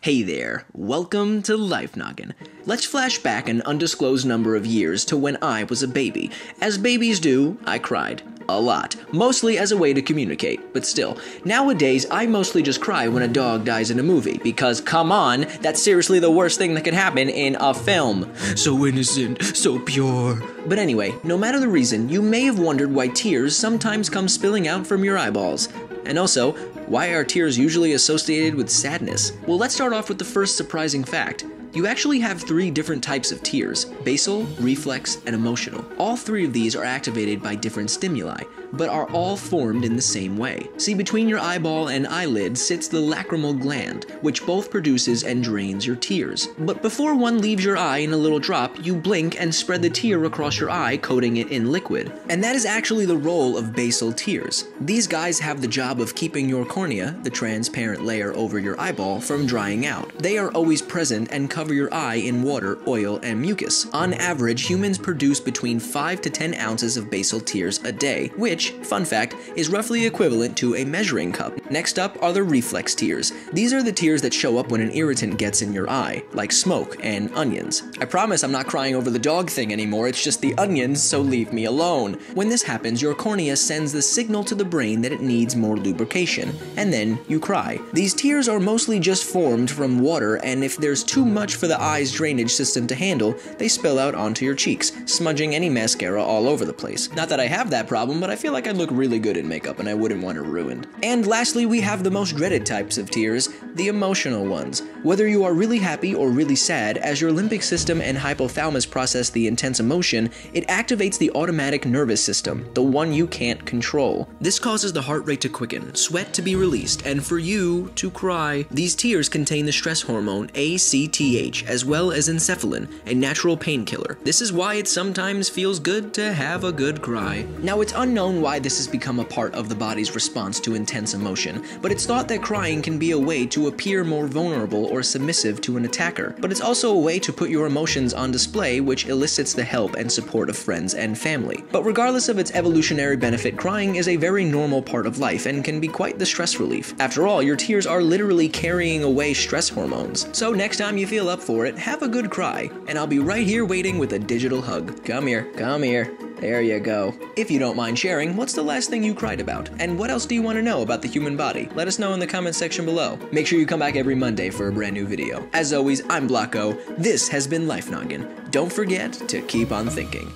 Hey there, welcome to Life Noggin. Let's flash back an undisclosed number of years to when I was a baby. As babies do, I cried. A lot. Mostly as a way to communicate, but still. Nowadays, I mostly just cry when a dog dies in a movie, because come on, that's seriously the worst thing that could happen in a film. So innocent, so pure. But anyway, no matter the reason, you may have wondered why tears sometimes come spilling out from your eyeballs. And also, why are tears usually associated with sadness? Well, let's start off with the first surprising fact. You actually have three different types of tears basal, reflex, and emotional. All three of these are activated by different stimuli, but are all formed in the same way. See, between your eyeball and eyelid sits the lacrimal gland, which both produces and drains your tears. But before one leaves your eye in a little drop, you blink and spread the tear across your eye, coating it in liquid. And that is actually the role of basal tears. These guys have the job of keeping your cornea, the transparent layer over your eyeball, from drying out. They are always present and cover your eye in water, oil, and mucus. On average, humans produce between 5 to 10 ounces of basal tears a day, which fun fact, is roughly equivalent to a measuring cup. Next up are the reflex tears. These are the tears that show up when an irritant gets in your eye, like smoke and onions. I promise I'm not crying over the dog thing anymore, it's just the onions, so leave me alone. When this happens, your cornea sends the signal to the brain that it needs more lubrication, and then you cry. These tears are mostly just formed from water, and if there's too much for the eye's drainage system to handle, they spill out onto your cheeks, smudging any mascara all over the place. Not that I have that problem, but I feel feel like I'd look really good in makeup and I wouldn't want it ruined. And lastly, we have the most dreaded types of tears, the emotional ones. Whether you are really happy or really sad, as your limbic system and hypothalamus process the intense emotion, it activates the automatic nervous system, the one you can't control. This causes the heart rate to quicken, sweat to be released, and for you to cry. These tears contain the stress hormone ACTH, as well as enkephalin, a natural painkiller. This is why it sometimes feels good to have a good cry. Now, it's unknown why this has become a part of the body's response to intense emotion, but it's thought that crying can be a way to appear more vulnerable or submissive to an attacker. But it's also a way to put your emotions on display, which elicits the help and support of friends and family. But regardless of its evolutionary benefit, crying is a very normal part of life and can be quite the stress relief. After all, your tears are literally carrying away stress hormones. So next time you up for it, have a good cry, and I'll be right here waiting with a digital hug. Come here, come here. There you go. If you don't mind sharing, what's the last thing you cried about? And what else do you want to know about the human body? Let us know in the comment section below. Make sure you come back every Monday for a brand new video. As always, I'm Blocko. This has been Life Noggin. Don't forget to keep on thinking.